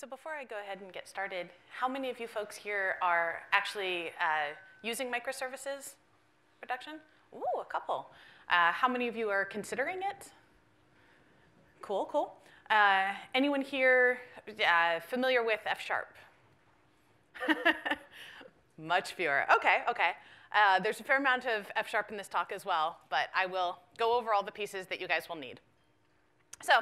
So before I go ahead and get started, how many of you folks here are actually uh, using microservices production? Ooh, a couple. Uh, how many of you are considering it? Cool, cool. Uh, anyone here uh, familiar with F Sharp? Much fewer. Okay, okay. Uh, there's a fair amount of F Sharp in this talk as well, but I will go over all the pieces that you guys will need. So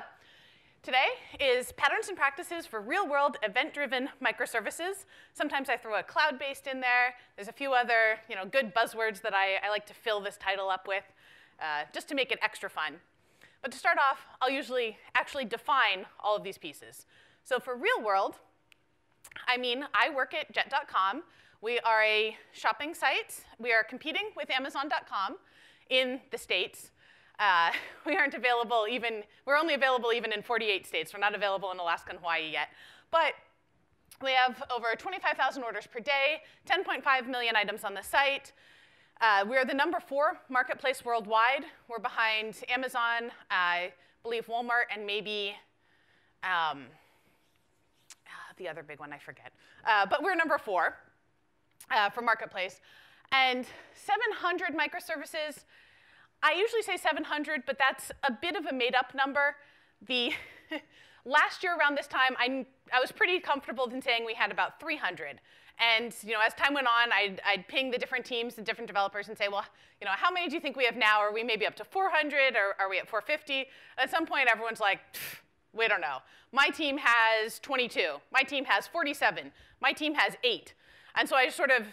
today is patterns and practices for real-world event-driven microservices. Sometimes I throw a cloud-based in there. There's a few other you know, good buzzwords that I, I like to fill this title up with, uh, just to make it extra fun. But to start off, I'll usually actually define all of these pieces. So for real world, I mean, I work at jet.com. We are a shopping site. We are competing with Amazon.com in the States. Uh, we aren't available even, we're only available even in 48 states. We're not available in Alaska and Hawaii yet. But we have over 25,000 orders per day, 10.5 million items on the site. Uh, we're the number four marketplace worldwide. We're behind Amazon, I believe Walmart, and maybe um, ah, the other big one, I forget. Uh, but we're number four uh, for marketplace. And 700 microservices, I usually say 700, but that's a bit of a made up number. The last year around this time, I, I was pretty comfortable in saying we had about 300. And you know, as time went on, I'd, I'd ping the different teams and different developers and say, well, you know, how many do you think we have now? Are we maybe up to 400 or are we at 450? At some point, everyone's like, we don't know. My team has 22. My team has 47. My team has eight. And so I sort of,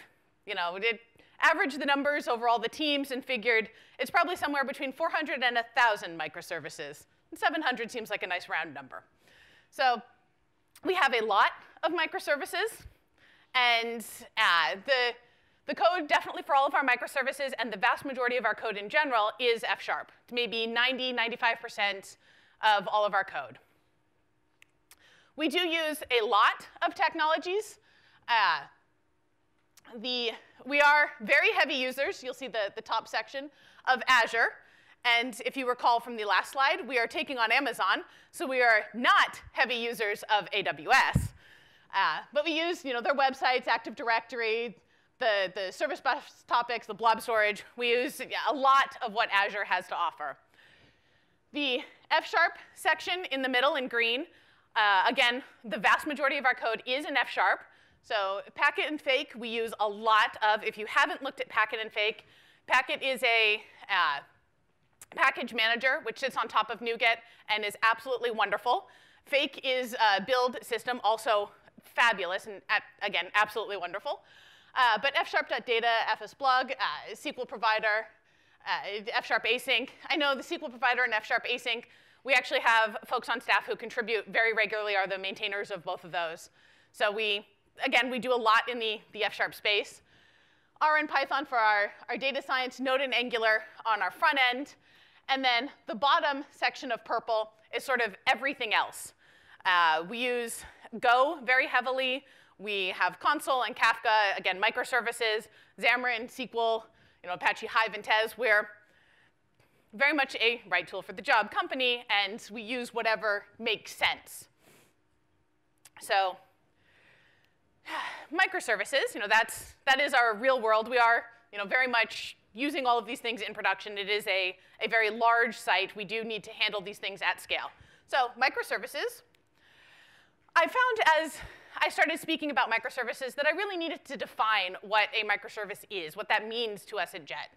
you know, did average the numbers over all the teams and figured it's probably somewhere between 400 and 1,000 microservices. And 700 seems like a nice round number. So we have a lot of microservices. And uh, the, the code definitely for all of our microservices and the vast majority of our code in general is F Sharp, maybe 90, 95% of all of our code. We do use a lot of technologies. Uh, the, we are very heavy users. You'll see the, the top section of Azure. And if you recall from the last slide, we are taking on Amazon, so we are not heavy users of AWS. Uh, but we use you know, their websites, Active Directory, the, the service bus topics, the blob storage. We use a lot of what Azure has to offer. The F-sharp section in the middle in green, uh, again, the vast majority of our code is in F-sharp. So Paket and fake, we use a lot of. If you haven't looked at Paket and fake, Paket is a uh, package manager, which sits on top of NuGet and is absolutely wonderful. Fake is a build system, also fabulous and, again, absolutely wonderful. Uh, but fsharp.data, fsblog, uh, SQL provider, uh, fsharp async. I know the SQL provider and fsharp async, we actually have folks on staff who contribute very regularly, are the maintainers of both of those. So we, again, we do a lot in the, the F-sharp space. R and Python for our, our data science, Node and Angular on our front end. And then the bottom section of purple is sort of everything else. Uh, we use Go very heavily. We have Consul and Kafka, again, microservices, Xamarin, SQL, you know, Apache Hive and Tez. We're very much a right tool for the job company, and we use whatever makes sense. So microservices, you know, that's, that is our real world. We are, you know, very much using all of these things in production. It is a, a very large site. We do need to handle these things at scale. So microservices, I found as I started speaking about microservices that I really needed to define what a microservice is, what that means to us at JET.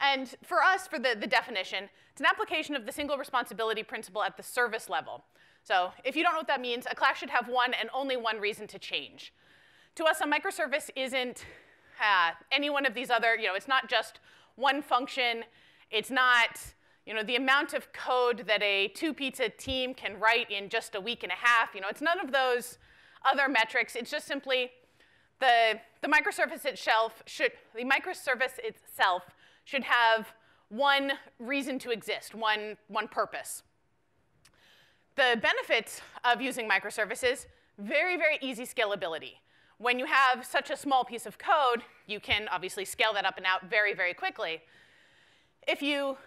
And for us, for the, the definition, it's an application of the single responsibility principle at the service level. So if you don't know what that means, a class should have one and only one reason to change. To us, a microservice isn't uh, any one of these other, you know, it's not just one function. It's not you know, the amount of code that a two-pizza team can write in just a week and a half, you know, it's none of those other metrics. It's just simply the, the microservice itself should, the microservice itself should have one reason to exist, one, one purpose. The benefits of using microservices, very, very easy scalability. When you have such a small piece of code, you can obviously scale that up and out very, very quickly. If you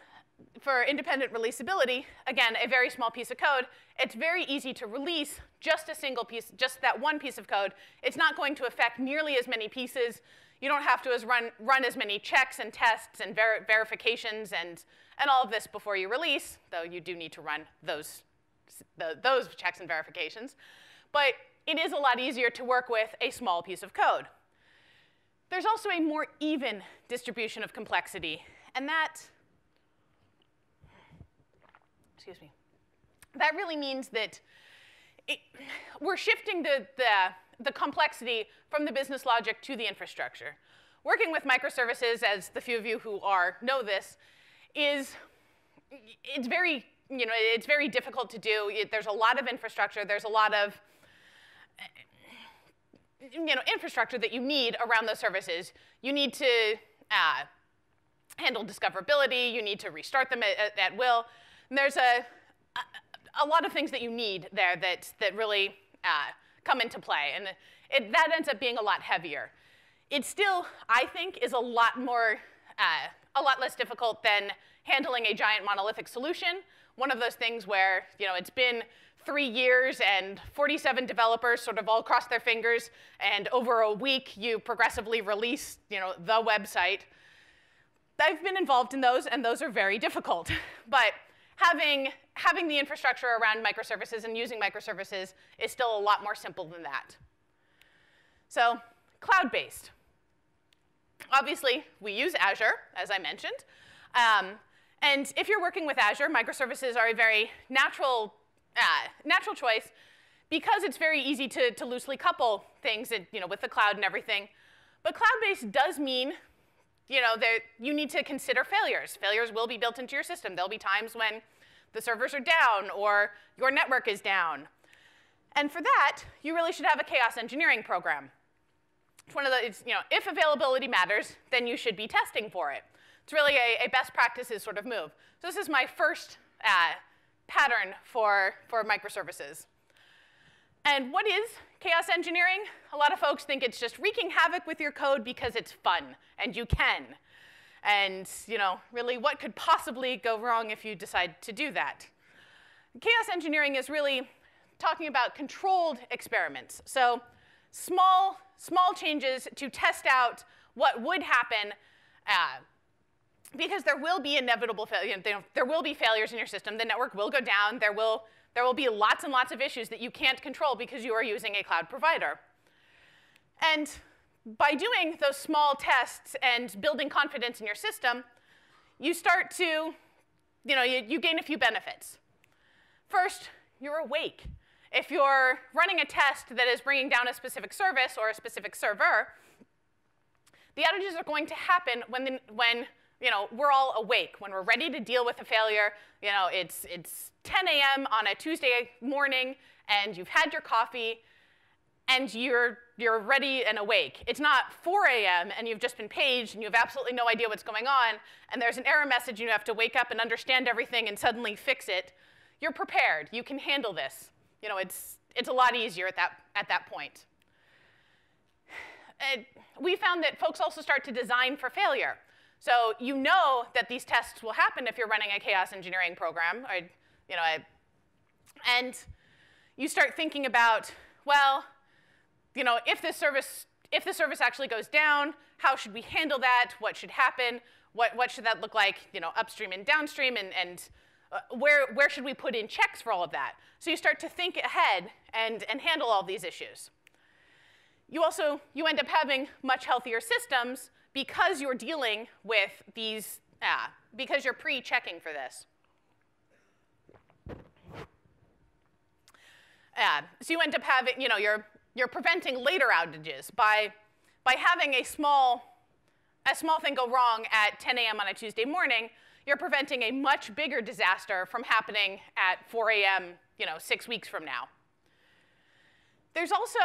for independent releasability, again, a very small piece of code, it's very easy to release just a single piece, just that one piece of code. It's not going to affect nearly as many pieces. You don't have to as run, run as many checks and tests and ver verifications and, and all of this before you release, though you do need to run those, the, those checks and verifications. But it is a lot easier to work with a small piece of code. There's also a more even distribution of complexity, and that excuse me. That really means that it, we're shifting the, the, the complexity from the business logic to the infrastructure. Working with microservices, as the few of you who are know this, is it's very you know it's very difficult to do. It, there's a lot of infrastructure. There's a lot of you know infrastructure that you need around those services. You need to uh, handle discoverability. You need to restart them at, at will. And there's a, a, a, lot of things that you need there that, that really uh, come into play. And it, that ends up being a lot heavier. It still, I think, is a lot more, uh, a lot less difficult than handling a giant monolithic solution. One of those things where, you know, it's been three years and 47 developers sort of all cross their fingers, and over a week you progressively release, you know, the website. I've been involved in those, and those are very difficult. But having, having the infrastructure around microservices and using microservices is still a lot more simple than that. So cloud-based. Obviously, we use Azure, as I mentioned. Um, and if you're working with Azure, microservices are a very natural, uh, natural choice because it's very easy to, to loosely couple things you know, with the cloud and everything. But cloud-based does mean you know, that you need to consider failures. Failures will be built into your system. There'll be times when the servers are down or your network is down. And for that, you really should have a chaos engineering program. It's one of the, you know, if availability matters, then you should be testing for it. It's really a, a best practices sort of move. So this is my first uh, pattern for, for microservices. And what is chaos engineering? A lot of folks think it's just wreaking havoc with your code because it's fun, and you can. And, you know, really, what could possibly go wrong if you decide to do that? Chaos engineering is really talking about controlled experiments. So small, small changes to test out what would happen uh, because there will be inevitable failure. There will be failures in your system. The network will go down. There will, there will be lots and lots of issues that you can't control because you are using a cloud provider. And by doing those small tests and building confidence in your system, you start to, you know, you, you gain a few benefits. First, you're awake. If you're running a test that is bringing down a specific service or a specific server, the outages are going to happen when, the, when you know, we're all awake, when we're ready to deal with a failure. You know, it's, it's 10 a.m. on a Tuesday morning, and you've had your coffee, and you're, you're ready and awake. It's not 4 a.m. and you've just been paged and you have absolutely no idea what's going on, and there's an error message and you have to wake up and understand everything and suddenly fix it. You're prepared. You can handle this. You know, it's, it's a lot easier at that, at that point. And we found that folks also start to design for failure. So you know that these tests will happen if you're running a chaos engineering program, or, you know, and you start thinking about, well, you know, if this service, if the service actually goes down, how should we handle that? What should happen? What, what should that look like, you know, upstream and downstream? And, and uh, where, where should we put in checks for all of that? So you start to think ahead and, and handle all these issues. You also, you end up having much healthier systems because you're dealing with these, uh, because you're pre-checking for this. Uh, so you end up having, you know, you're you're preventing later outages by, by having a small, a small thing go wrong at 10 a.m. on a Tuesday morning, you're preventing a much bigger disaster from happening at 4 a.m., you know, six weeks from now. There's also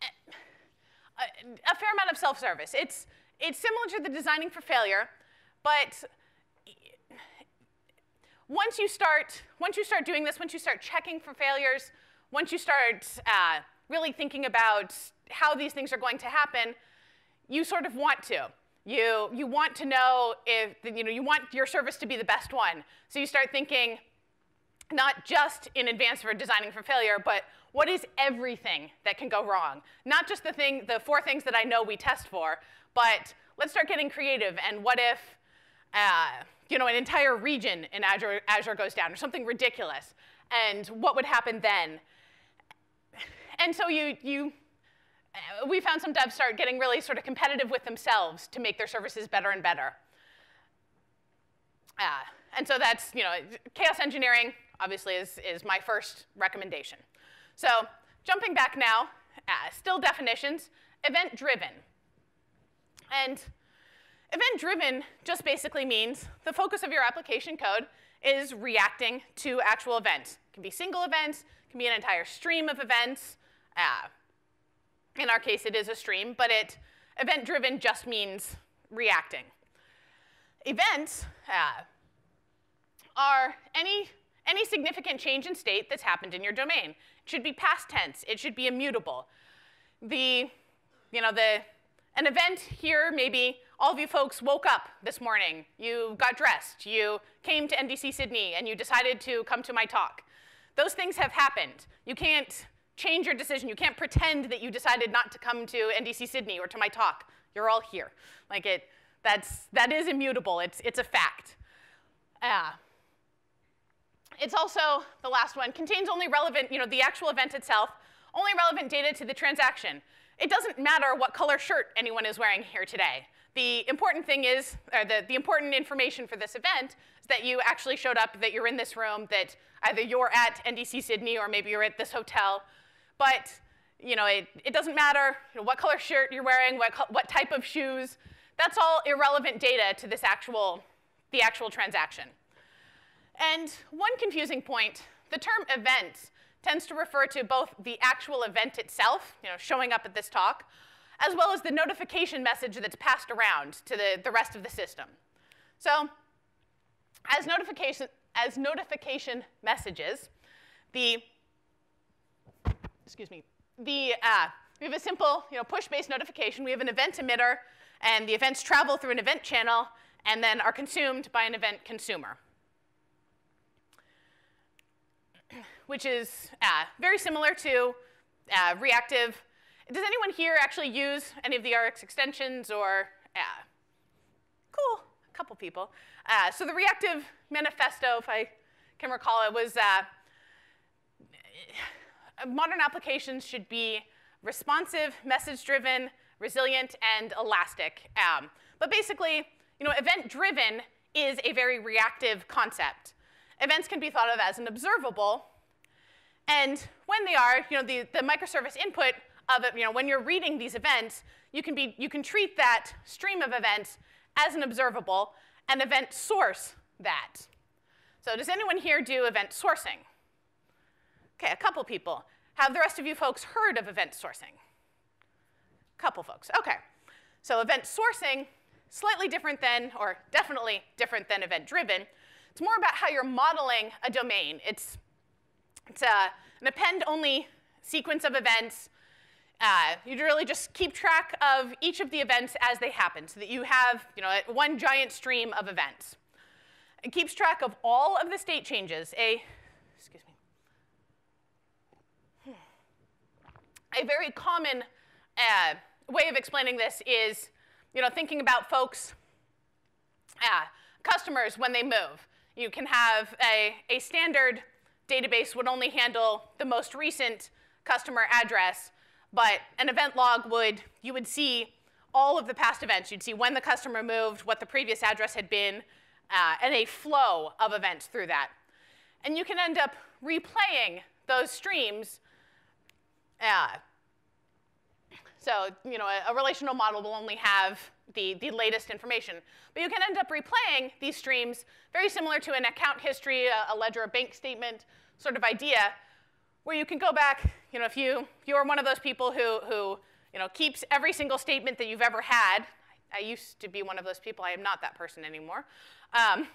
a, a fair amount of self-service. It's, it's similar to the designing for failure, but once you start, once you start doing this, once you start checking for failures, once you start uh, really thinking about how these things are going to happen, you sort of want to. You, you want to know if, you know, you want your service to be the best one. So you start thinking not just in advance for designing for failure, but what is everything that can go wrong? Not just the thing, the four things that I know we test for, but let's start getting creative. And what if, uh, you know, an entire region in Azure, Azure goes down or something ridiculous? And what would happen then? And so you, you uh, we found some devs start getting really sort of competitive with themselves to make their services better and better. Uh, and so that's, you know, chaos engineering obviously is, is my first recommendation. So jumping back now, uh, still definitions, event-driven. And event-driven just basically means the focus of your application code is reacting to actual events. It can be single events, it can be an entire stream of events. Uh, in our case, it is a stream, but it event-driven just means reacting. Events uh, are any, any significant change in state that's happened in your domain. It should be past tense. It should be immutable. The, you know, the, an event here, maybe all of you folks woke up this morning, you got dressed, you came to NDC Sydney, and you decided to come to my talk. Those things have happened. You can't change your decision. You can't pretend that you decided not to come to NDC Sydney or to my talk. You're all here. Like it, that's, that is immutable. It's, it's a fact. Uh, it's also, the last one, contains only relevant, you know, the actual event itself, only relevant data to the transaction. It doesn't matter what color shirt anyone is wearing here today. The important thing is, or the, the important information for this event is that you actually showed up, that you're in this room, that either you're at NDC Sydney or maybe you're at this hotel, but you know, it, it doesn't matter you know, what color shirt you're wearing, what, what type of shoes. That's all irrelevant data to this actual, the actual transaction. And one confusing point, the term event tends to refer to both the actual event itself, you know, showing up at this talk, as well as the notification message that's passed around to the, the rest of the system. So as notification, as notification messages, the excuse me, the, uh, we have a simple you know, push-based notification. We have an event emitter, and the events travel through an event channel and then are consumed by an event consumer, which is uh, very similar to uh, reactive. Does anyone here actually use any of the RX extensions or, uh, cool, a couple people. Uh, so the reactive manifesto, if I can recall it, was uh, modern applications should be responsive, message-driven, resilient, and elastic. Um, but basically, you know, event-driven is a very reactive concept. Events can be thought of as an observable, and when they are, you know, the, the microservice input of it, you know, when you're reading these events, you can, be, you can treat that stream of events as an observable and event source that. So does anyone here do event sourcing? Okay, a couple people. Have the rest of you folks heard of event sourcing? A Couple folks, okay. So event sourcing, slightly different than, or definitely different than event-driven. It's more about how you're modeling a domain. It's, an append-only sequence of events. Uh, you really just keep track of each of the events as they happen so that you have you know, one giant stream of events. It keeps track of all of the state changes, a excuse me, a very common uh, way of explaining this is, you know, thinking about folks, uh, customers when they move. You can have a, a standard database would only handle the most recent customer address, but an event log would, you would see all of the past events. You'd see when the customer moved, what the previous address had been, uh, and a flow of events through that. And you can end up replaying those streams uh, so, you know, a, a, relational model will only have the, the latest information. But you can end up replaying these streams very similar to an account history, a, a ledger, a bank statement sort of idea, where you can go back, you know, if you, if you are one of those people who, who you know, keeps every single statement that you've ever had, I used to be one of those people, I am not that person anymore. Um,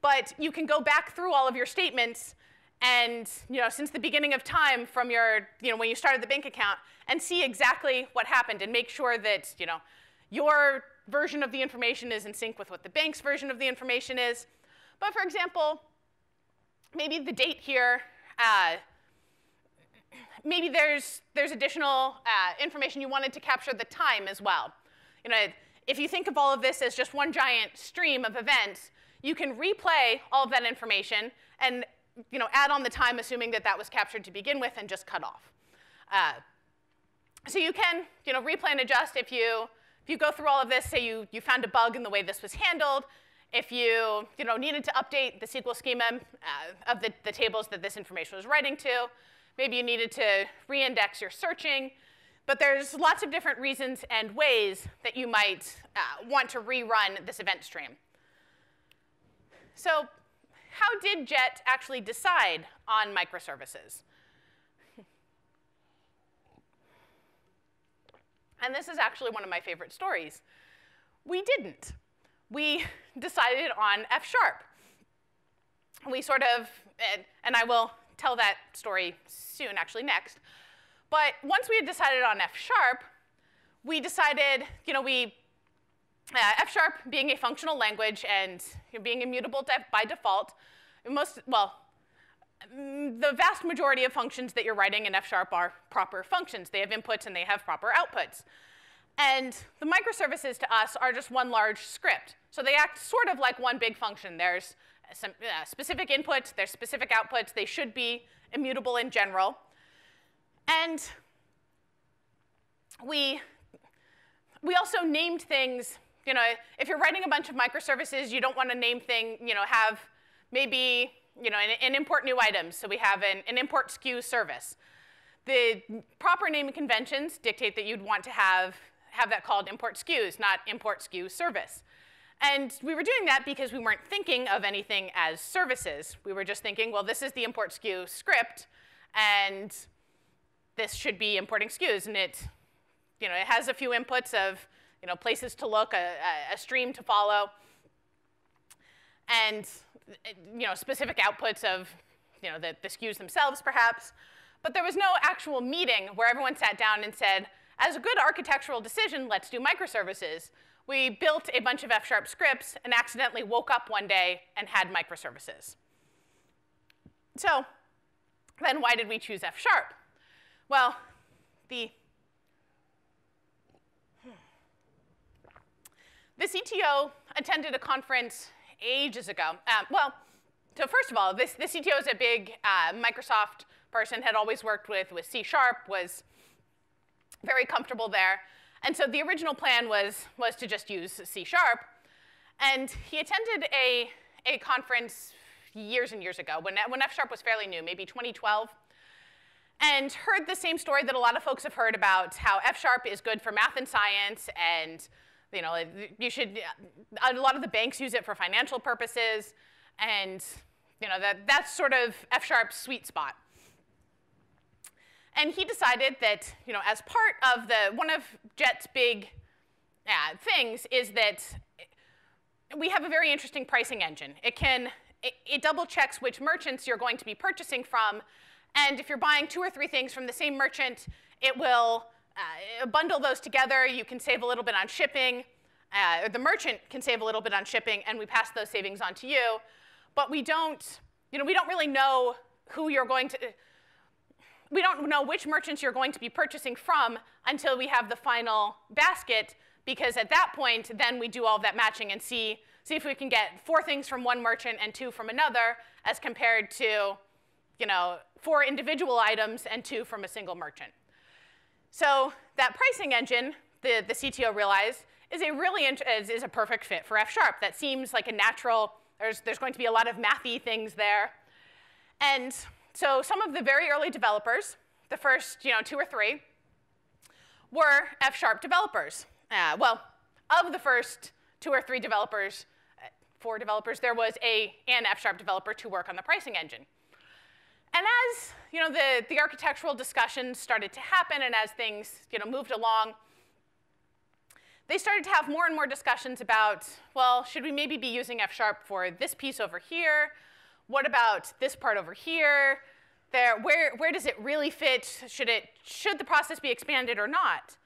but you can go back through all of your statements and you know, since the beginning of time from your, you know, when you started the bank account and see exactly what happened and make sure that you know, your version of the information is in sync with what the bank's version of the information is. But for example, maybe the date here, uh, maybe there's, there's additional uh, information you wanted to capture the time as well. You know, if you think of all of this as just one giant stream of events, you can replay all of that information and you know, add on the time assuming that that was captured to begin with and just cut off. Uh, so you can you know, replay and adjust if you, if you go through all of this, say you, you found a bug in the way this was handled, if you, you know, needed to update the SQL schema uh, of the, the tables that this information was writing to, maybe you needed to reindex your searching, but there's lots of different reasons and ways that you might uh, want to rerun this event stream. So how did JET actually decide on microservices? And this is actually one of my favorite stories. We didn't. We decided on F sharp. We sort of, and I will tell that story soon, actually next. But once we had decided on F sharp, we decided, you know, we uh, F sharp being a functional language and being immutable by default, most, well, the vast majority of functions that you're writing in F sharp are proper functions. They have inputs and they have proper outputs. And the microservices to us are just one large script. So they act sort of like one big function. There's some uh, specific inputs, there's specific outputs. They should be immutable in general. And we, we also named things you know, if you're writing a bunch of microservices, you don't want to name thing, you know, have maybe, you know, an, an import new items. So we have an, an import SKU service. The proper naming conventions dictate that you'd want to have, have that called import SKUs, not import SKU service. And we were doing that because we weren't thinking of anything as services. We were just thinking, well, this is the import SKU script, and this should be importing SKUs. And it, you know, it has a few inputs of you know, places to look, a, a stream to follow, and you know, specific outputs of you know, the, the SKUs themselves, perhaps. But there was no actual meeting where everyone sat down and said, as a good architectural decision, let's do microservices. We built a bunch of F-sharp scripts and accidentally woke up one day and had microservices. So then why did we choose F-sharp? Well, the hmm. The CTO attended a conference ages ago. Um, well, so first of all, this, this CTO is a big uh, Microsoft person, had always worked with, with C Sharp, was very comfortable there. And so the original plan was, was to just use C Sharp. And he attended a, a conference years and years ago when, when F Sharp was fairly new, maybe 2012, and heard the same story that a lot of folks have heard about how F Sharp is good for math and science and you know, you should, a lot of the banks use it for financial purposes, and you know, that, that's sort of F-sharp's sweet spot. And he decided that, you know, as part of the, one of JET's big uh, things is that we have a very interesting pricing engine. It can, it, it double checks which merchants you're going to be purchasing from, and if you're buying two or three things from the same merchant, it will uh, bundle those together. You can save a little bit on shipping. Uh, the merchant can save a little bit on shipping, and we pass those savings on to you. But we don't, you know, we don't really know who you're going to, we don't know which merchants you're going to be purchasing from until we have the final basket, because at that point, then we do all of that matching and see, see if we can get four things from one merchant and two from another, as compared to, you know, four individual items and two from a single merchant. So that pricing engine, the, the CTO realized, is a really is, is a perfect fit for F sharp. That seems like a natural, there's, there's going to be a lot of mathy things there. And so some of the very early developers, the first you know, two or three, were F sharp developers. Uh, well, of the first two or three developers, uh, four developers, there was a, an F sharp developer to work on the pricing engine. And as you know, the, the architectural discussions started to happen and as things you know, moved along, they started to have more and more discussions about, well, should we maybe be using F sharp for this piece over here? What about this part over here? There, where, where does it really fit? Should, it, should the process be expanded or not?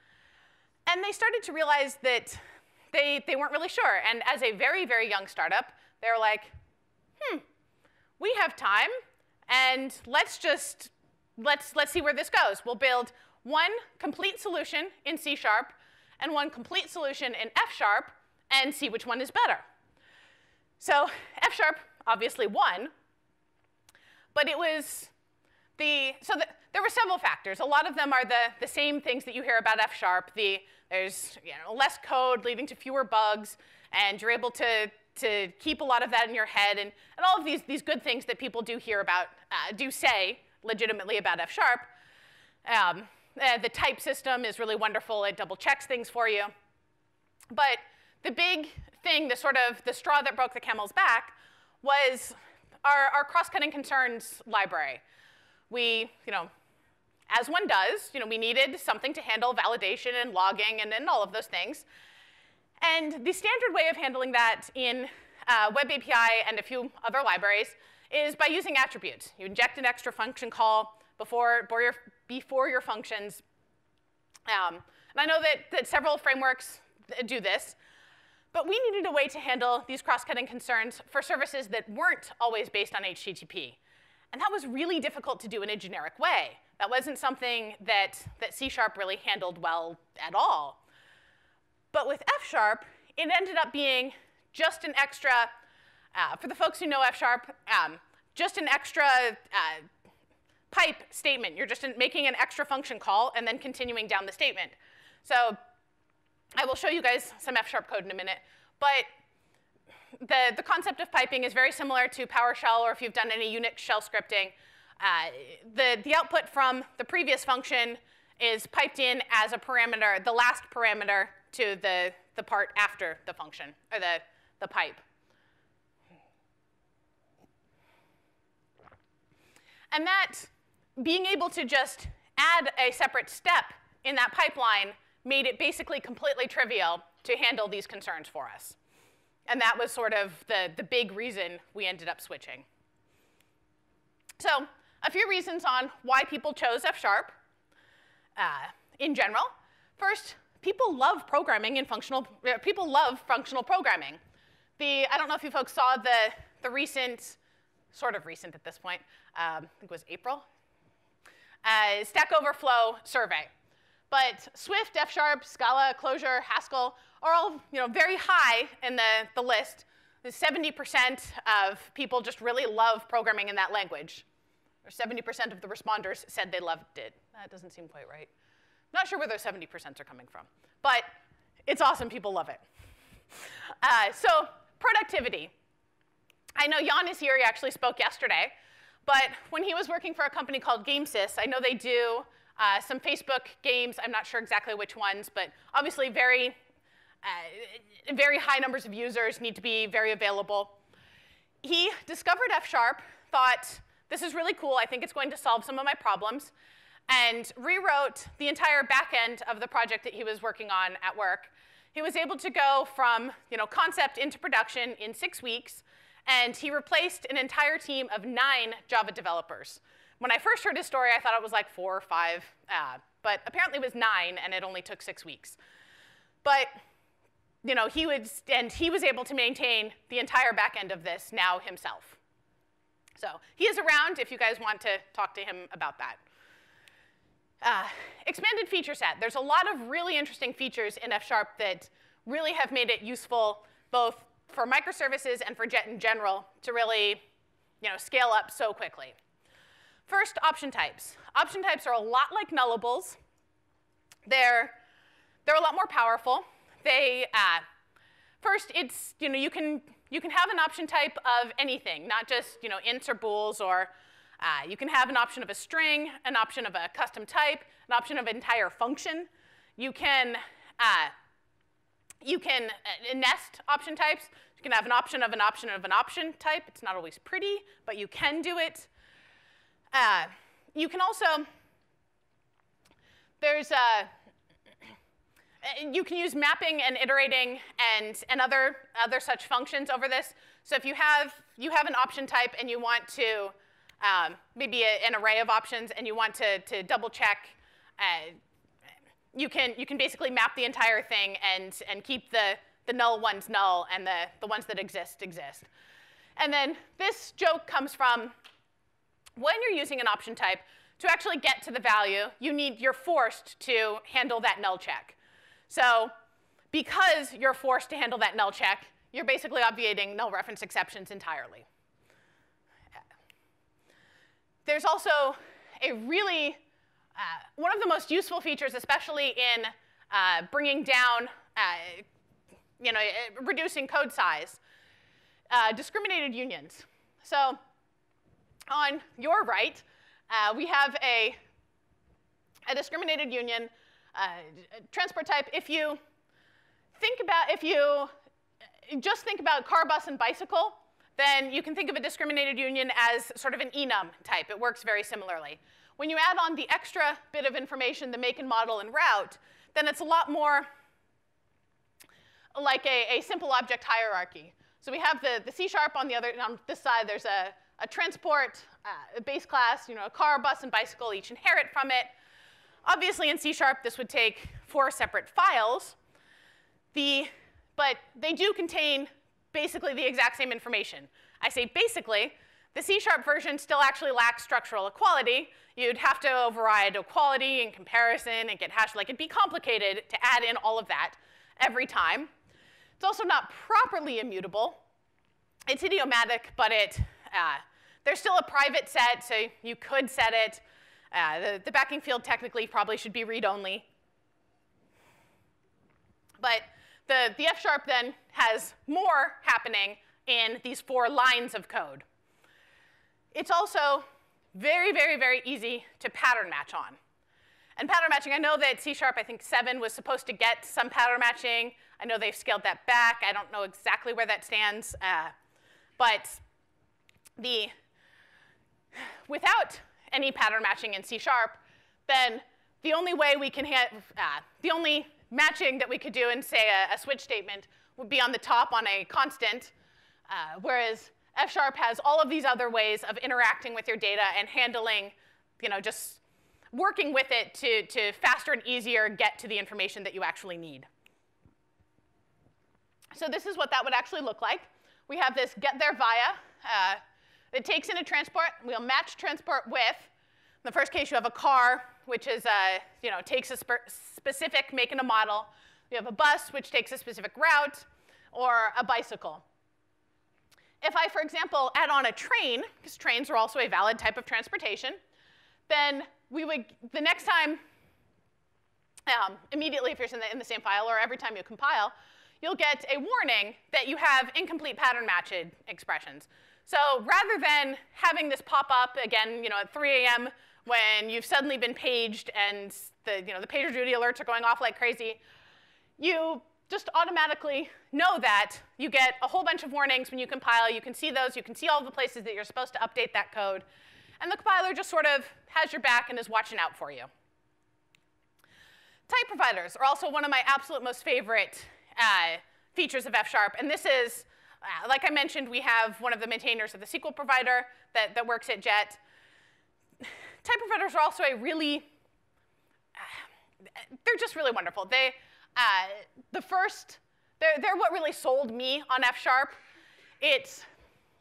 And they started to realize that they, they weren't really sure. And as a very, very young startup, they were like, hmm, we have time, and let's just, let's, let's see where this goes. We'll build one complete solution in C Sharp and one complete solution in F Sharp and see which one is better. So F Sharp obviously won, but it was the, so the, there were several factors. A lot of them are the, the same things that you hear about F Sharp. The, there's you know, less code leading to fewer bugs, and you're able to, to keep a lot of that in your head, and, and all of these, these good things that people do hear about, uh, do say legitimately about F Sharp. Um, uh, the type system is really wonderful. It double checks things for you. But the big thing, the sort of the straw that broke the camel's back, was our, our cross-cutting concerns library. We, you know, as one does, you know, we needed something to handle validation and logging and, and all of those things. And the standard way of handling that in uh, Web API and a few other libraries is by using attributes. You inject an extra function call before, before, your, before your functions. Um, and I know that, that several frameworks do this. But we needed a way to handle these cross-cutting concerns for services that weren't always based on HTTP. And that was really difficult to do in a generic way. That wasn't something that, that C Sharp really handled well at all. But with F Sharp, it ended up being just an extra, uh, for the folks who know F Sharp, um, just an extra uh, pipe statement. You're just making an extra function call and then continuing down the statement. So I will show you guys some F-sharp code in a minute. But the, the concept of piping is very similar to PowerShell or if you've done any Unix shell scripting. Uh, the, the output from the previous function is piped in as a parameter, the last parameter to the, the part after the function, or the, the pipe. And that, being able to just add a separate step in that pipeline made it basically completely trivial to handle these concerns for us. And that was sort of the, the big reason we ended up switching. So a few reasons on why people chose F-sharp uh, in general. First, people love programming in functional, uh, people love functional programming. The, I don't know if you folks saw the, the recent, sort of recent at this point, um, I think it was April, uh, Stack Overflow survey. But Swift, F-sharp, Scala, Clojure, Haskell are all you know, very high in the, the list. 70% of people just really love programming in that language. Or 70% of the responders said they loved it. That doesn't seem quite right. Not sure where those 70% are coming from. But it's awesome, people love it. Uh, so productivity. I know Yan is here, he actually spoke yesterday. But when he was working for a company called GameSys, I know they do uh, some Facebook games, I'm not sure exactly which ones, but obviously very, uh, very high numbers of users need to be very available. He discovered F-sharp, thought, this is really cool, I think it's going to solve some of my problems, and rewrote the entire back end of the project that he was working on at work. He was able to go from you know, concept into production in six weeks, and he replaced an entire team of nine Java developers. When I first heard his story, I thought it was like four or five, uh, but apparently it was nine, and it only took six weeks. But you know, he would, and he was able to maintain the entire back end of this now himself. So he is around if you guys want to talk to him about that. Uh, expanded feature set. There's a lot of really interesting features in F-sharp that really have made it useful both for microservices and for Jet in general to really you know, scale up so quickly. First, option types. Option types are a lot like nullables. They're, they're a lot more powerful. They, uh, first, it's, you know, you can, you can have an option type of anything, not just, you know, ints or bools or uh, you can have an option of a string, an option of a custom type, an option of an entire function. You can, uh, you can uh, nest option types. You can have an option of an option of an option type. It's not always pretty, but you can do it. Uh, you can also, there's a, uh, you can use mapping and iterating and, and other, other such functions over this. So if you have, you have an option type and you want to, um, maybe a, an array of options and you want to, to double check, uh, you, can, you can basically map the entire thing and, and keep the, the null ones null and the, the ones that exist exist. And then this joke comes from when you're using an option type, to actually get to the value, you need, you're forced to handle that null check. So because you're forced to handle that null check, you're basically obviating null reference exceptions entirely. There's also a really, uh, one of the most useful features, especially in uh, bringing down, uh, you know, uh, reducing code size, uh, discriminated unions. So on your right, uh, we have a, a discriminated union transport type. If you think about, if you just think about car, bus, and bicycle, then you can think of a discriminated union as sort of an enum type. It works very similarly. When you add on the extra bit of information, the make and model and route, then it's a lot more like a, a simple object hierarchy. So we have the, the C sharp on the other, on this side, there's a, a transport uh, a base class, you know, a car, bus, and bicycle each inherit from it. Obviously in C sharp, this would take four separate files. The, but they do contain basically the exact same information. I say basically, the C-sharp version still actually lacks structural equality. You'd have to override equality and comparison and get hash. Like, it'd be complicated to add in all of that every time. It's also not properly immutable. It's idiomatic, but it, uh, there's still a private set, so you could set it. Uh, the, the backing field technically probably should be read-only. But the, the F-sharp then has more happening in these four lines of code. It's also very, very, very easy to pattern match on. And pattern matching, I know that C-sharp, I think 7 was supposed to get some pattern matching. I know they've scaled that back. I don't know exactly where that stands. Uh, but the, without any pattern matching in C-sharp, then the only way we can have, uh, the only matching that we could do in, say, a, a switch statement would be on the top on a constant, uh, whereas F-sharp has all of these other ways of interacting with your data and handling, you know, just working with it to, to faster and easier get to the information that you actually need. So this is what that would actually look like. We have this get there via. Uh, it takes in a transport. We'll match transport with. In the first case, you have a car, which is, uh, you know, takes a specific make and a model. You have a bus, which takes a specific route, or a bicycle. If I, for example, add on a train, because trains are also a valid type of transportation, then we would, the next time, um, immediately if you're in the, in the same file or every time you compile, you'll get a warning that you have incomplete pattern matched expressions. So rather than having this pop up again, you know, at 3 a.m when you've suddenly been paged and the, you know, the PagerDuty alerts are going off like crazy, you just automatically know that you get a whole bunch of warnings when you compile. You can see those. You can see all the places that you're supposed to update that code. And the compiler just sort of has your back and is watching out for you. Type providers are also one of my absolute most favorite uh, features of F-sharp. And this is, uh, like I mentioned, we have one of the maintainers of the SQL provider that, that works at JET. Type providers are also a really, they're just really wonderful. They, uh, the first, they're, they're what really sold me on F Sharp. It's,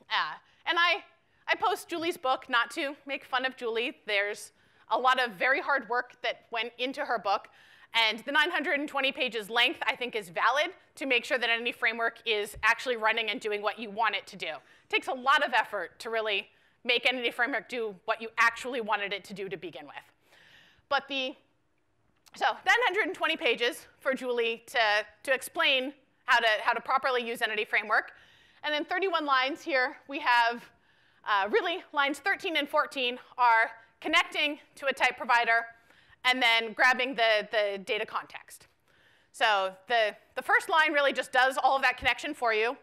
uh, and I, I post Julie's book not to make fun of Julie. There's a lot of very hard work that went into her book. And the 920 pages length, I think, is valid to make sure that any framework is actually running and doing what you want it to do. It takes a lot of effort to really make Entity Framework do what you actually wanted it to do to begin with. But the, so 920 pages for Julie to, to explain how to, how to properly use Entity Framework. And then 31 lines here, we have uh, really lines 13 and 14 are connecting to a type provider and then grabbing the, the data context. So the, the first line really just does all of that connection for you.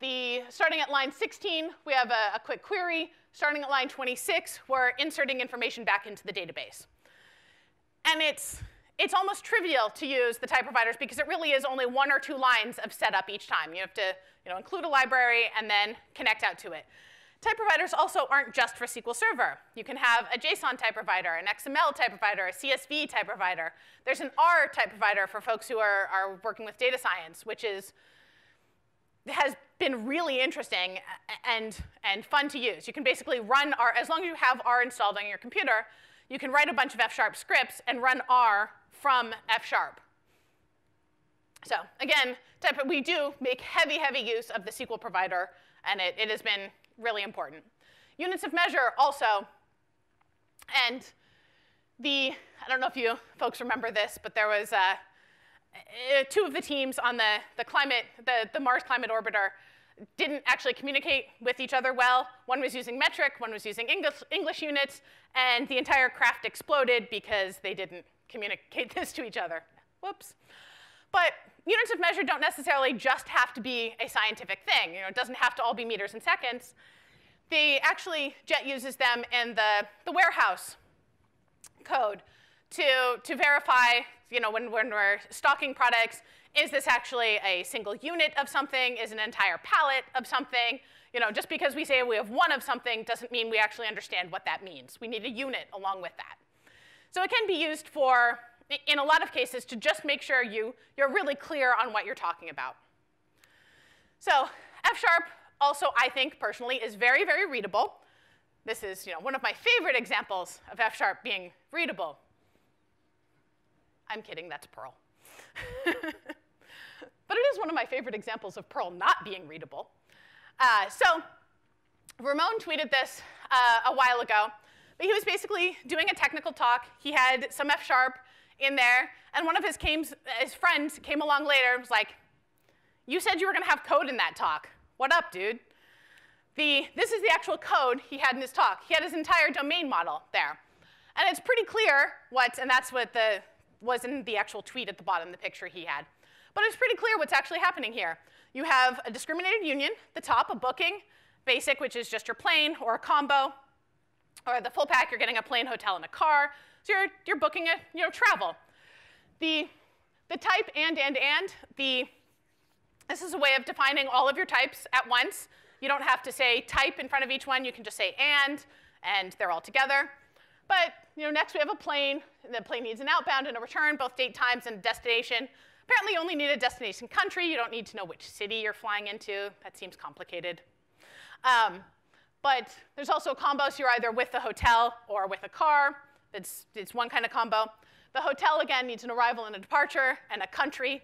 The, starting at line 16, we have a, a quick query. Starting at line 26, we're inserting information back into the database. And it's, it's almost trivial to use the type providers because it really is only one or two lines of setup each time. You have to you know, include a library and then connect out to it. type providers also aren't just for SQL Server. You can have a JSON type provider, an XML type provider, a CSV type provider. There's an R type provider for folks who are, are working with data science, which is has been really interesting and, and fun to use. You can basically run R, as long as you have R installed on your computer, you can write a bunch of F-sharp scripts and run R from F-sharp. So again, type, we do make heavy, heavy use of the SQL provider, and it, it has been really important. Units of measure also, and the, I don't know if you folks remember this, but there was uh, uh, two of the teams on the, the climate, the, the Mars Climate Orbiter didn't actually communicate with each other well. One was using metric, one was using English, English units, and the entire craft exploded because they didn't communicate this to each other. Whoops. But units of measure don't necessarily just have to be a scientific thing. You know, it doesn't have to all be meters and seconds. They actually, JET uses them in the, the warehouse code to, to verify, you know, when, when we're stocking products, is this actually a single unit of something? Is an entire pallet of something? You know, just because we say we have one of something doesn't mean we actually understand what that means. We need a unit along with that. So it can be used for in a lot of cases, to just make sure you, you're really clear on what you're talking about. So F-sharp also, I think, personally, is very, very readable. This is you know, one of my favorite examples of F-sharp being readable. I'm kidding, that's Perl. but it is one of my favorite examples of Perl not being readable. Uh, so Ramon tweeted this uh, a while ago, but he was basically doing a technical talk. He had some F-sharp in there, and one of his, came, his friends came along later and was like, you said you were gonna have code in that talk. What up, dude? The, this is the actual code he had in his talk. He had his entire domain model there. And it's pretty clear what, and that's what the, was in the actual tweet at the bottom, the picture he had. But it's pretty clear what's actually happening here. You have a discriminated union, the top, a booking, basic, which is just your plane, or a combo, or the full pack, you're getting a plane, hotel, and a car. So you're, you're booking a you know, travel. The, the type and, and, and, the, this is a way of defining all of your types at once. You don't have to say type in front of each one. You can just say and, and they're all together. But you know, next we have a plane. The plane needs an outbound and a return, both date times and destination. Apparently you only need a destination country. You don't need to know which city you're flying into. That seems complicated. Um, but there's also combos. You're either with the hotel or with a car. It's, it's one kind of combo. The hotel, again, needs an arrival and a departure and a country.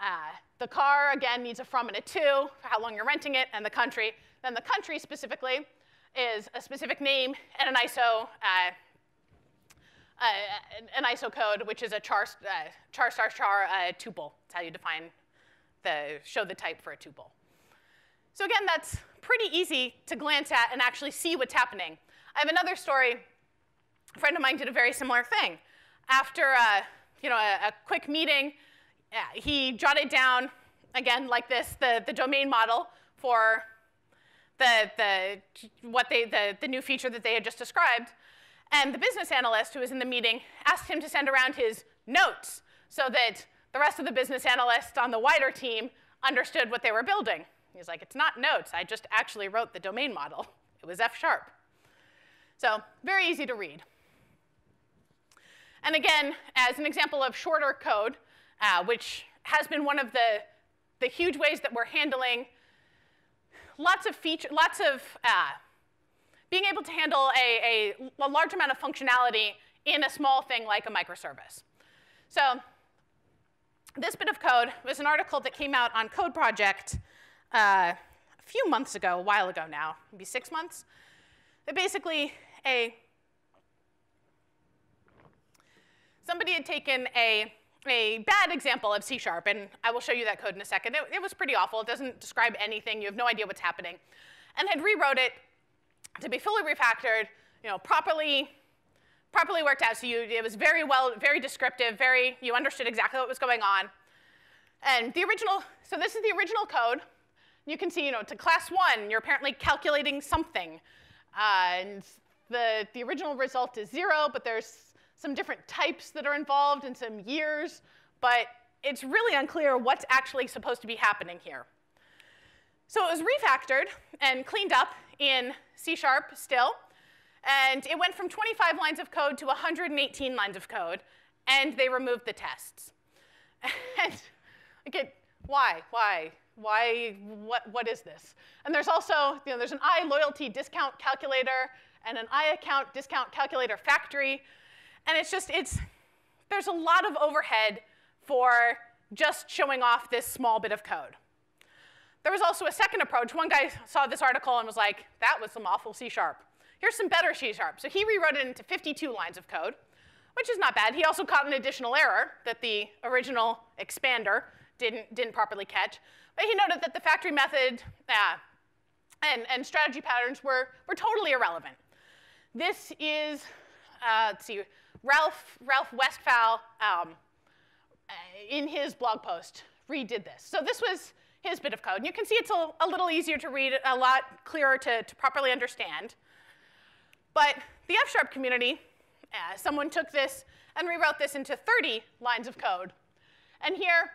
Uh, the car, again, needs a from and a to for how long you're renting it, and the country. Then the country specifically is a specific name and an ISO, uh, uh, an ISO code, which is a char, uh, char star char uh, tuple. That's how you define the, show the type for a tuple. So again, that's pretty easy to glance at and actually see what's happening. I have another story a friend of mine did a very similar thing. After uh, you know, a, a quick meeting, uh, he jotted down, again, like this, the, the domain model for the, the, what they, the, the new feature that they had just described. And the business analyst who was in the meeting asked him to send around his notes so that the rest of the business analysts on the wider team understood what they were building. He's like, it's not notes. I just actually wrote the domain model. It was F sharp. So very easy to read. And again, as an example of shorter code, uh, which has been one of the, the huge ways that we're handling lots of feature, lots of uh, being able to handle a, a, a, large amount of functionality in a small thing like a microservice. So this bit of code was an article that came out on Code Project uh, a few months ago, a while ago now, maybe six months. That basically a somebody had taken a, a bad example of C Sharp, and I will show you that code in a second. It, it was pretty awful. It doesn't describe anything. You have no idea what's happening. And had rewrote it to be fully refactored, you know, properly, properly worked out. So you, it was very well, very descriptive, very, you understood exactly what was going on. And the original, so this is the original code. You can see, you know, to class one, you're apparently calculating something. Uh, and the, the original result is zero, but there's some different types that are involved and some years, but it's really unclear what's actually supposed to be happening here. So it was refactored and cleaned up in C Sharp still, and it went from 25 lines of code to 118 lines of code, and they removed the tests. and again, why? Why? Why? What, what is this? And there's also, you know, there's an I loyalty discount calculator and an I account discount calculator factory. And it's just, it's, there's a lot of overhead for just showing off this small bit of code. There was also a second approach. One guy saw this article and was like, that was some awful C sharp. Here's some better C sharp. So he rewrote it into 52 lines of code, which is not bad. He also caught an additional error that the original expander didn't, didn't properly catch. But he noted that the factory method uh, and, and strategy patterns were, were totally irrelevant. This is, uh, let's see, Ralf, Ralf Westphal um, uh, in his blog post redid this. So this was his bit of code. And you can see it's a, a little easier to read, a lot clearer to, to properly understand. But the F-sharp community, uh, someone took this and rewrote this into 30 lines of code. And here,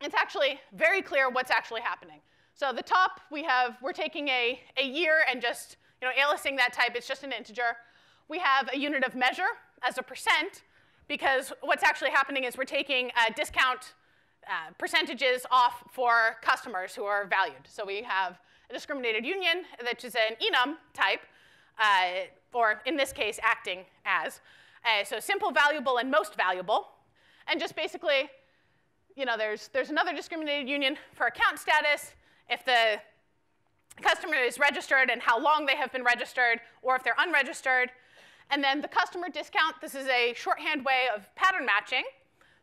it's actually very clear what's actually happening. So the top, we have, we're taking a, a year and just, you know, aliasing that type, it's just an integer. We have a unit of measure as a percent, because what's actually happening is we're taking a discount uh, percentages off for customers who are valued. So we have a discriminated union, which is an enum type, uh, or in this case, acting as. Uh, so simple, valuable, and most valuable. And just basically, you know, there's, there's another discriminated union for account status. If the customer is registered and how long they have been registered, or if they're unregistered. And then the customer discount, this is a shorthand way of pattern matching.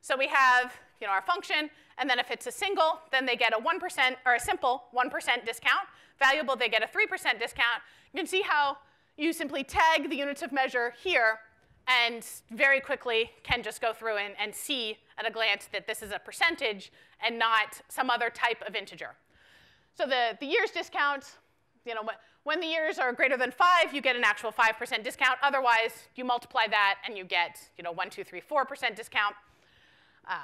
So we have you know, our function, and then if it's a single, then they get a 1% or a simple 1% discount. Valuable, they get a 3% discount. You can see how you simply tag the units of measure here and very quickly can just go through and, and see at a glance that this is a percentage and not some other type of integer. So the, the years discount, you know, when the years are greater than five, you get an actual 5% discount. Otherwise, you multiply that and you get, you know, 1, 2, 3, 4% discount. Uh,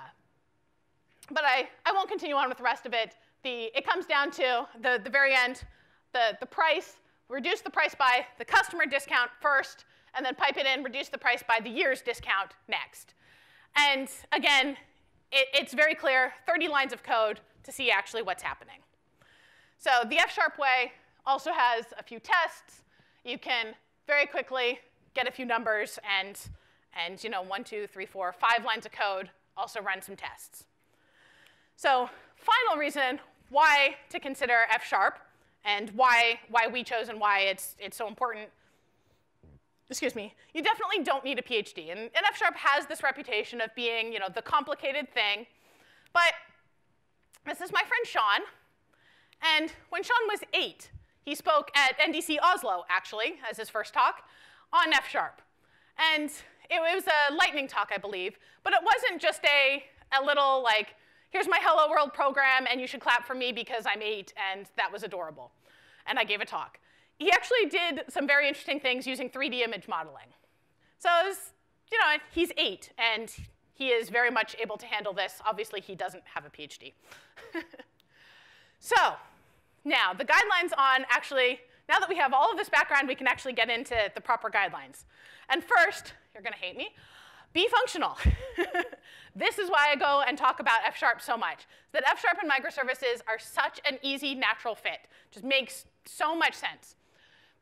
but I, I won't continue on with the rest of it. The, it comes down to the, the very end, the, the price, reduce the price by the customer discount first, and then pipe it in, reduce the price by the year's discount next. And again, it, it's very clear, 30 lines of code to see actually what's happening. So the F-sharp way also has a few tests. You can very quickly get a few numbers and, and you know, one, two, three, four, five lines of code, also run some tests. So final reason why to consider F sharp and why, why we chose and why it's, it's so important, excuse me, you definitely don't need a PhD. And, and F sharp has this reputation of being you know, the complicated thing. But this is my friend Sean. And when Sean was eight, he spoke at NDC Oslo, actually, as his first talk, on F sharp. And it, was a lightning talk, I believe. But it wasn't just a, a little like, here's my Hello World program, and you should clap for me because I'm eight, and that was adorable. And I gave a talk. He actually did some very interesting things using 3D image modeling. So was, you know, he's eight, and he is very much able to handle this. Obviously, he doesn't have a PhD. so now, the guidelines on actually, now that we have all of this background, we can actually get into the proper guidelines. And first, you're going to hate me, be functional. this is why I go and talk about F-sharp so much. That F-sharp and microservices are such an easy natural fit. Just makes so much sense.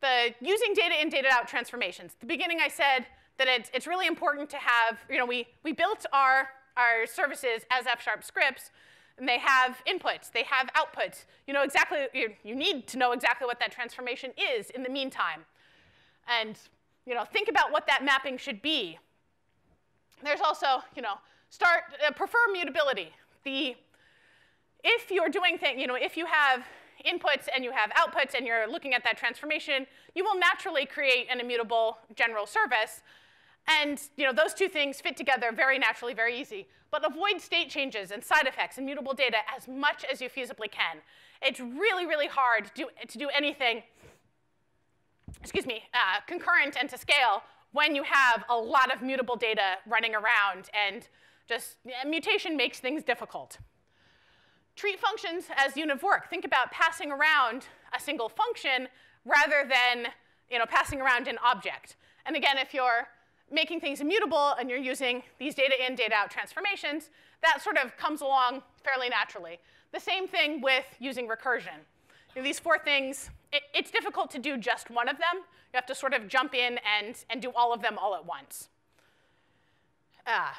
The using data in, data out transformations. At the beginning I said that it's, it's really important to have, you know, we, we built our, our services as F-sharp scripts, and they have inputs, they have outputs. You know exactly, you, you need to know exactly what that transformation is in the meantime. And, you know, think about what that mapping should be there's also, you know, start, uh, prefer mutability. The, if you're doing things, you know, if you have inputs and you have outputs and you're looking at that transformation, you will naturally create an immutable general service. And you know, those two things fit together very naturally, very easy. But avoid state changes and side effects and mutable data as much as you feasibly can. It's really, really hard to do, to do anything, excuse me, uh, concurrent and to scale when you have a lot of mutable data running around and just yeah, mutation makes things difficult. treat functions as unit of work. Think about passing around a single function rather than you know, passing around an object. And again, if you're making things immutable and you're using these data in, data out transformations, that sort of comes along fairly naturally. The same thing with using recursion. You know, these four things, it, it's difficult to do just one of them. You have to sort of jump in and, and do all of them all at once. Uh,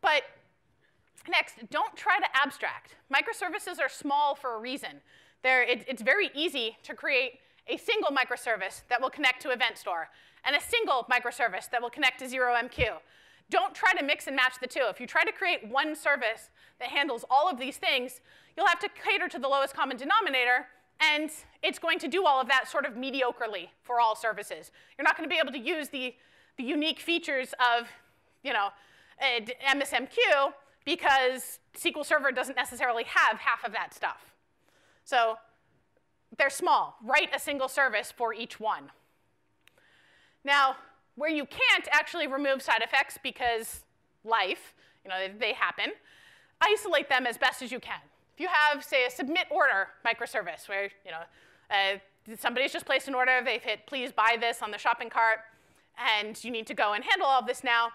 but next, don't try to abstract. Microservices are small for a reason. It, it's very easy to create a single microservice that will connect to Event Store and a single microservice that will connect to 0MQ. Don't try to mix and match the two. If you try to create one service that handles all of these things, you'll have to cater to the lowest common denominator, and it's going to do all of that sort of mediocrely for all services. You're not going to be able to use the, the unique features of, you know, MSMQ because SQL Server doesn't necessarily have half of that stuff. So they're small. Write a single service for each one. Now, where you can't actually remove side effects because life, you know, they happen, isolate them as best as you can. If you have, say, a submit order microservice where, you know, uh, somebody's just placed an order, they've hit please buy this on the shopping cart, and you need to go and handle all of this now,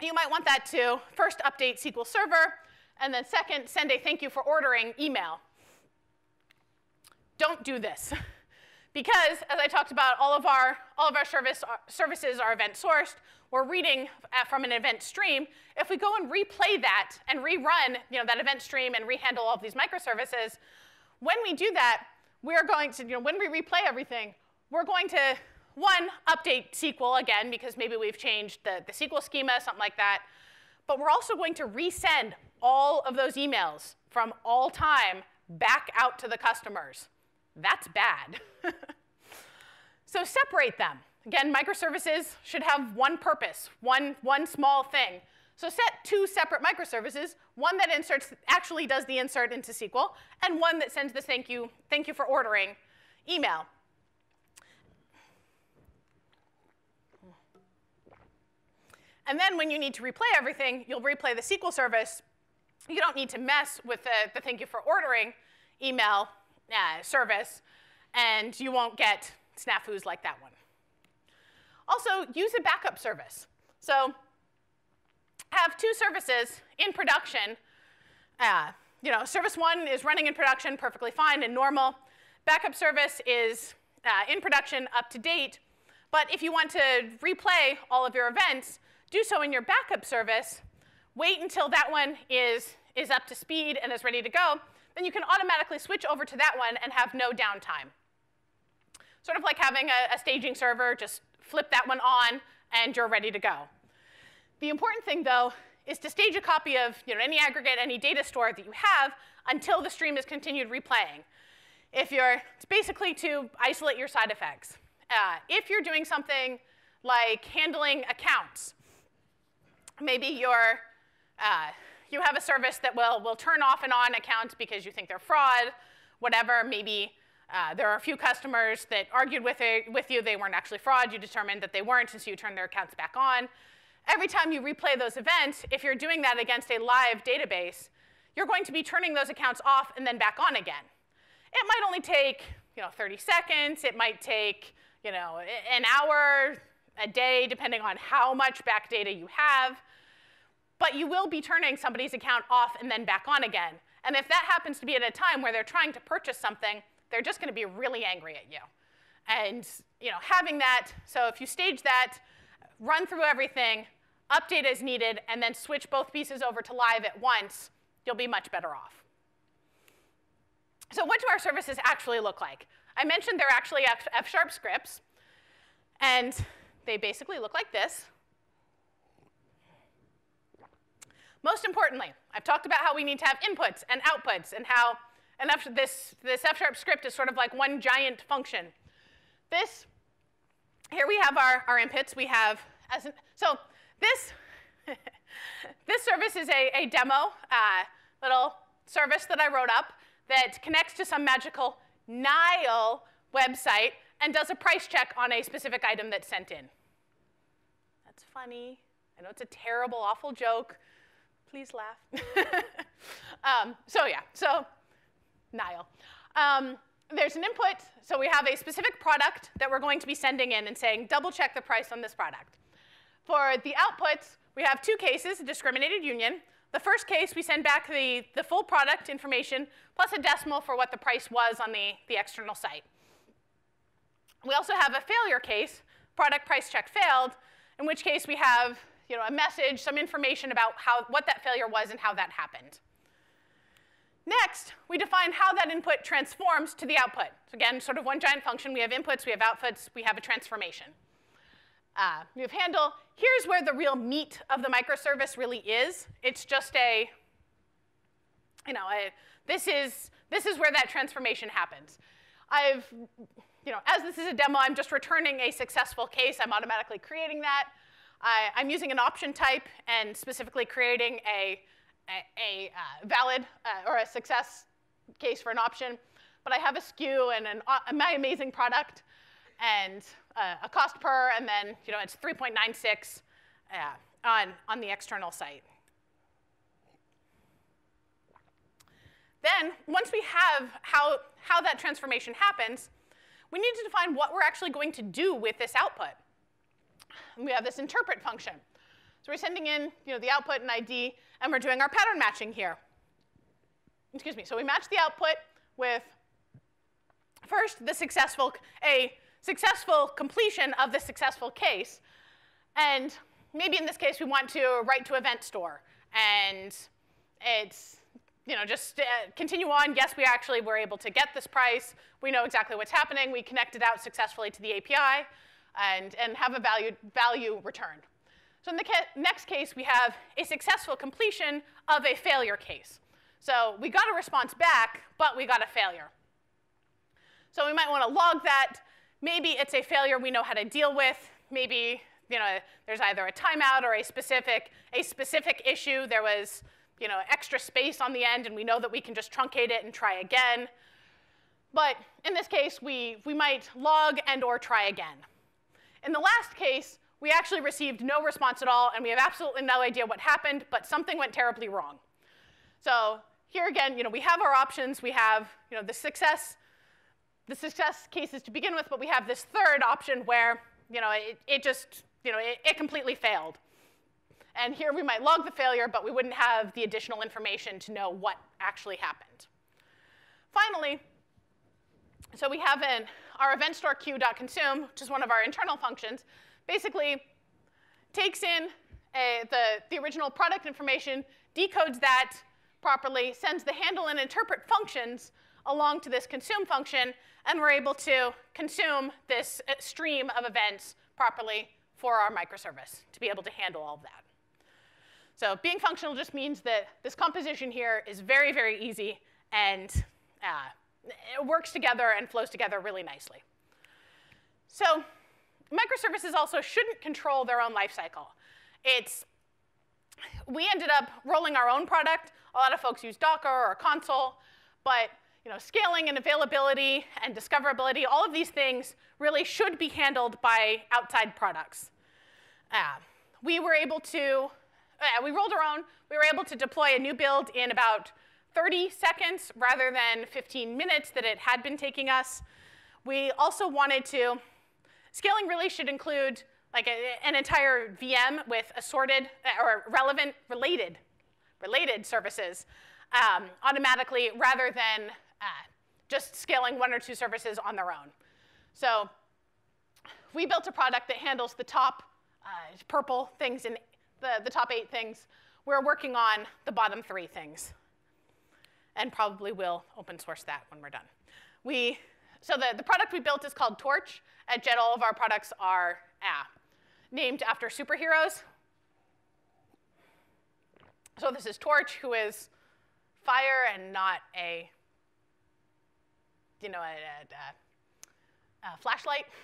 you might want that to first update SQL Server, and then second, send a thank you for ordering email. Don't do this. because, as I talked about, all of our, all of our service, uh, services are event sourced. We're reading uh, from an event stream. If we go and replay that and rerun you know, that event stream and rehandle all of these microservices, when we do that, we're going to, you know, when we replay everything, we're going to one, update SQL again, because maybe we've changed the, the SQL schema, something like that. But we're also going to resend all of those emails from all time back out to the customers. That's bad. so separate them. Again, microservices should have one purpose, one, one small thing. So set two separate microservices, one that inserts, actually does the insert into SQL, and one that sends the thank you, thank you for ordering email. And then when you need to replay everything, you'll replay the SQL service. You don't need to mess with the, the thank you for ordering email uh, service, and you won't get snafus like that one. Also, use a backup service. So have two services in production. Uh, you know, service one is running in production perfectly fine and normal. Backup service is uh, in production up to date. But if you want to replay all of your events, do so in your backup service, wait until that one is, is up to speed and is ready to go, then you can automatically switch over to that one and have no downtime. Sort of like having a, a staging server, just flip that one on and you're ready to go. The important thing, though, is to stage a copy of you know, any aggregate, any data store that you have until the stream is continued replaying. If you're, it's basically to isolate your side effects. Uh, if you're doing something like handling accounts, maybe you're, uh, you have a service that will, will turn off and on accounts because you think they're fraud, whatever. Maybe uh, there are a few customers that argued with, it, with you. They weren't actually fraud. You determined that they weren't, and so you turned their accounts back on. Every time you replay those events, if you're doing that against a live database, you're going to be turning those accounts off and then back on again. It might only take you know, 30 seconds. It might take you know, an hour, a day, depending on how much back data you have. But you will be turning somebody's account off and then back on again. And if that happens to be at a time where they're trying to purchase something, they're just going to be really angry at you. And you know, having that, so if you stage that, run through everything, update as needed, and then switch both pieces over to live at once, you'll be much better off. So what do our services actually look like? I mentioned they're actually F-sharp scripts, and they basically look like this. Most importantly, I've talked about how we need to have inputs and outputs and how and F this, this F-sharp script is sort of like one giant function. This, here we have our, our inputs. We have, as an, so this, this service is a, a demo, uh, little service that I wrote up that connects to some magical Nile website and does a price check on a specific item that's sent in. That's funny. I know it's a terrible, awful joke Please laugh. um, so yeah, so Nile. Um, there's an input, so we have a specific product that we're going to be sending in and saying, double check the price on this product. For the outputs, we have two cases, a discriminated union. The first case, we send back the, the full product information plus a decimal for what the price was on the, the external site. We also have a failure case, product price check failed, in which case we have you know, a message, some information about how, what that failure was and how that happened. Next, we define how that input transforms to the output. So again, sort of one giant function. We have inputs, we have outputs, we have a transformation. Uh, we have handle. Here's where the real meat of the microservice really is. It's just a, you know, a, this, is, this is where that transformation happens. I've, you know, as this is a demo, I'm just returning a successful case. I'm automatically creating that. I, am using an option type and specifically creating a, a, a uh, valid uh, or a success case for an option. But I have a SKU and an, uh, my amazing product and uh, a cost per, and then you know it's 3.96 uh, on, on the external site. Then, once we have how, how that transformation happens, we need to define what we're actually going to do with this output. And we have this interpret function. So we're sending in you know, the output and ID, and we're doing our pattern matching here. Excuse me. So we match the output with first the successful, a successful completion of the successful case. And maybe in this case, we want to write to event store. And it's, you know, just uh, continue on. Yes, we actually were able to get this price. We know exactly what's happening. We connected out successfully to the API and, and have a value, value returned. So in the ca next case, we have a successful completion of a failure case. So we got a response back, but we got a failure. So we might want to log that. Maybe it's a failure we know how to deal with. Maybe you know, there's either a timeout or a specific, a specific issue. There was you know, extra space on the end, and we know that we can just truncate it and try again. But in this case, we, we might log and or try again. In the last case, we actually received no response at all, and we have absolutely no idea what happened, but something went terribly wrong. So here again, you know, we have our options. We have you know, the success, the success cases to begin with, but we have this third option where you know, it, it just, you know, it, it completely failed. And here we might log the failure, but we wouldn't have the additional information to know what actually happened. Finally, so we have an, our event store queue.consume, which is one of our internal functions, basically takes in a, the, the original product information, decodes that properly, sends the handle and interpret functions along to this consume function, and we're able to consume this uh, stream of events properly for our microservice to be able to handle all of that. So being functional just means that this composition here is very, very easy and uh, it works together and flows together really nicely. So microservices also shouldn't control their own lifecycle. It's, we ended up rolling our own product. A lot of folks use Docker or Consul, but you know, scaling and availability and discoverability, all of these things really should be handled by outside products. Uh, we were able to, uh, we rolled our own, we were able to deploy a new build in about 30 seconds rather than 15 minutes that it had been taking us. We also wanted to, scaling really should include like a, an entire VM with assorted uh, or relevant related, related services um, automatically rather than uh, just scaling one or two services on their own. So we built a product that handles the top uh, purple things and the, the top eight things. We're working on the bottom three things and probably will open source that when we're done. We, so the, the product we built is called Torch. At Jet, all of our products are ah, named after superheroes. So this is Torch, who is fire and not a, you know, a, a, a flashlight.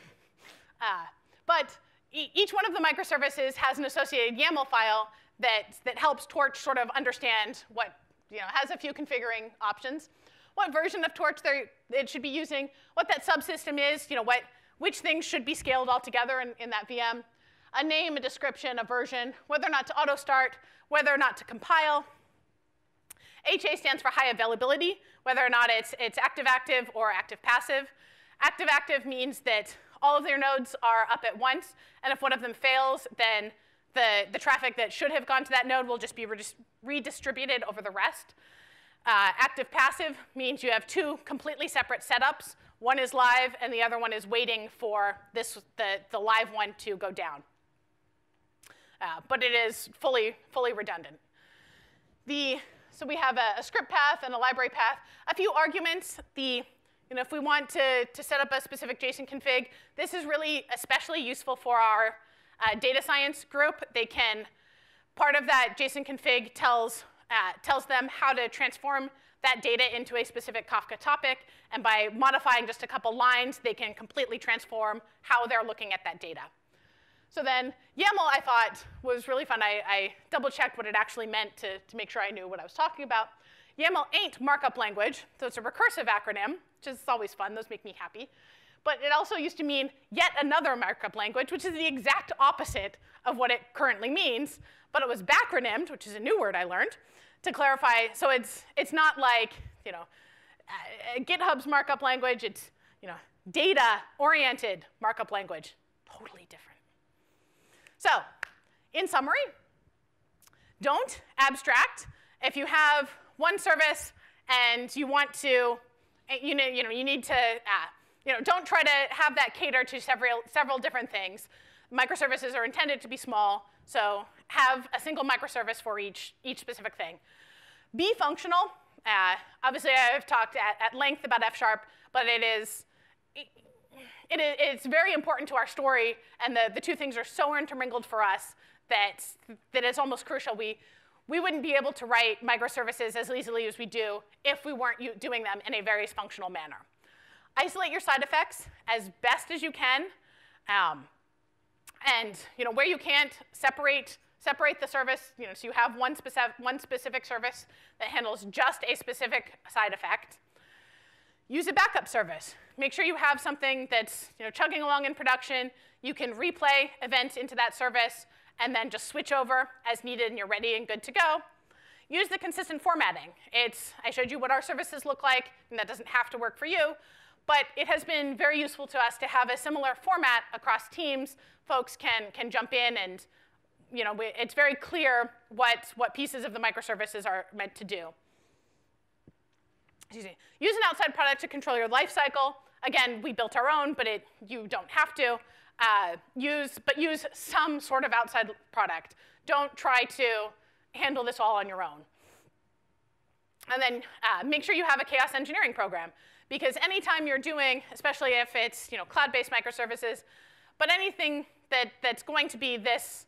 Uh, but e each one of the microservices has an associated YAML file that, that helps Torch sort of understand what you know, has a few configuring options. What version of Torch it should be using, what that subsystem is, you know, what, which things should be scaled all together in, in that VM. a name, a description, a version, whether or not to auto start, whether or not to compile. HA stands for high availability, whether or not it's, it's active-active or active-passive. Active-active means that all of their nodes are up at once, and if one of them fails, then the, the traffic that should have gone to that node will just be redistributed over the rest. Uh, active-passive means you have two completely separate setups. One is live, and the other one is waiting for this, the, the live one to go down. Uh, but it is fully, fully redundant. The, so we have a, a, script path and a library path, a few arguments. The, you know, if we want to, to set up a specific JSON config, this is really especially useful for our uh, data science group. They can, part of that JSON config tells, uh, tells them how to transform that data into a specific Kafka topic, and by modifying just a couple lines, they can completely transform how they're looking at that data. So then YAML, I thought, was really fun. I, I double-checked what it actually meant to, to make sure I knew what I was talking about. YAML ain't markup language, so it's a recursive acronym, which is always fun. Those make me happy. But it also used to mean yet another markup language, which is the exact opposite of what it currently means. But it was backronymed, which is a new word I learned, to clarify. So it's, it's not like, you know, uh, GitHub's markup language. It's, you know, data-oriented markup language. Totally different. So, in summary, don't abstract. If you have one service and you want to, you know, you, know, you need to, uh, you know, don't try to have that cater to several, several different things. Microservices are intended to be small, so have a single microservice for each, each specific thing. Be functional. Uh, obviously, I've talked at, at length about F sharp, but it is it is, it's very important to our story, and the, the two things are so intermingled for us that, that it's almost crucial. We, we wouldn't be able to write microservices as easily as we do if we weren't doing them in a very functional manner. Isolate your side effects as best as you can. Um, and you know, where you can't, separate, separate the service. You know, so you have one, specific, one specific service that handles just a specific side effect. Use a backup service. Make sure you have something that's you know, chugging along in production. You can replay events into that service and then just switch over as needed and you're ready and good to go. Use the consistent formatting. It's, I showed you what our services look like, and that doesn't have to work for you, but it has been very useful to us to have a similar format across teams. Folks can, can jump in and you know, it's very clear what, what pieces of the microservices are meant to do excuse me, use an outside product to control your life cycle. Again, we built our own, but it, you don't have to. Uh, use, but use some sort of outside product. Don't try to handle this all on your own. And then uh, make sure you have a chaos engineering program. Because anytime you're doing, especially if it's you know, cloud-based microservices, but anything that, that's going to be this,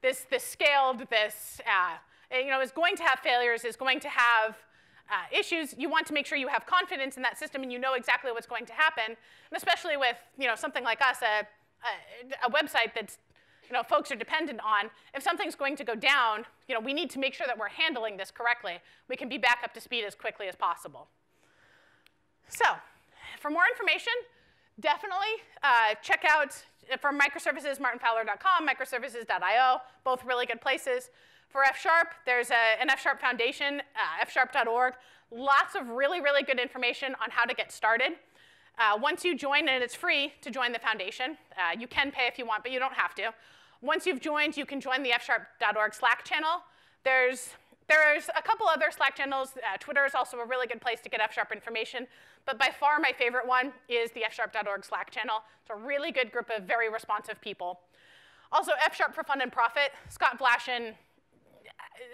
this, this scaled, this, uh, you know, is going to have failures, is going to have uh, issues, you want to make sure you have confidence in that system and you know exactly what's going to happen. And especially with you know, something like us, a, a, a website that's you know, folks are dependent on, if something's going to go down, you know, we need to make sure that we're handling this correctly. We can be back up to speed as quickly as possible. So, for more information, definitely uh, check out from microservices, martinfowler.com, microservices.io, both really good places. For F-sharp, there's a, an F-sharp foundation, uh, fsharp.org. Lots of really, really good information on how to get started. Uh, once you join, and it's free to join the foundation, uh, you can pay if you want, but you don't have to. Once you've joined, you can join the fsharp.org Slack channel. There's, there's a couple other Slack channels. Uh, Twitter is also a really good place to get F-sharp information, but by far my favorite one is the fsharp.org Slack channel. It's a really good group of very responsive people. Also, F-sharp for Fun and Profit. Scott Wlaschin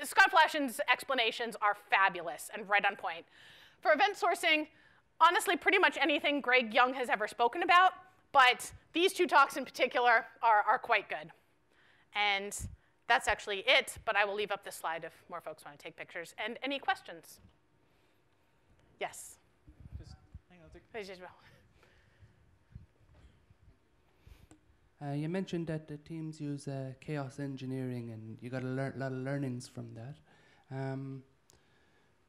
Scott Wlaschin's explanations are fabulous and right on point. For event sourcing, honestly, pretty much anything Greg Young has ever spoken about, but these two talks in particular are, are quite good. And that's actually it, but I will leave up this slide if more folks want to take pictures. And any questions? Yes? Just hang on a second. Uh, you mentioned that the teams use uh, chaos engineering and you got a lot of learnings from that. Um,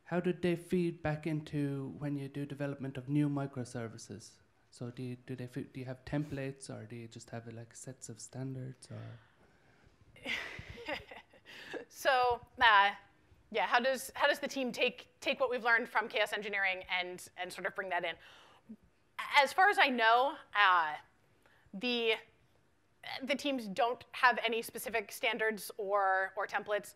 how did they feed back into when you do development of new microservices? So do you, do they fi- do you have templates or do you just have uh, like sets of standards or? so uh, yeah, how does how does the team take take what we've learned from chaos engineering and and sort of bring that in? As far as I know, uh, the the teams don't have any specific standards or or templates.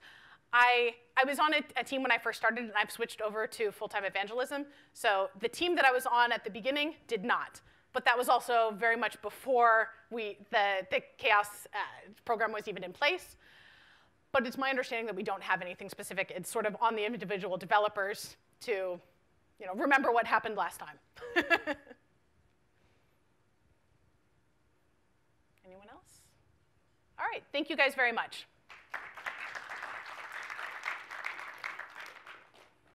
I, I was on a, a, team when I first started, and I've switched over to full-time evangelism. So the team that I was on at the beginning did not, but that was also very much before we, the, the chaos uh, program was even in place. But it's my understanding that we don't have anything specific. It's sort of on the individual developers to you know, remember what happened last time. Anyone else? All right, thank you guys very much.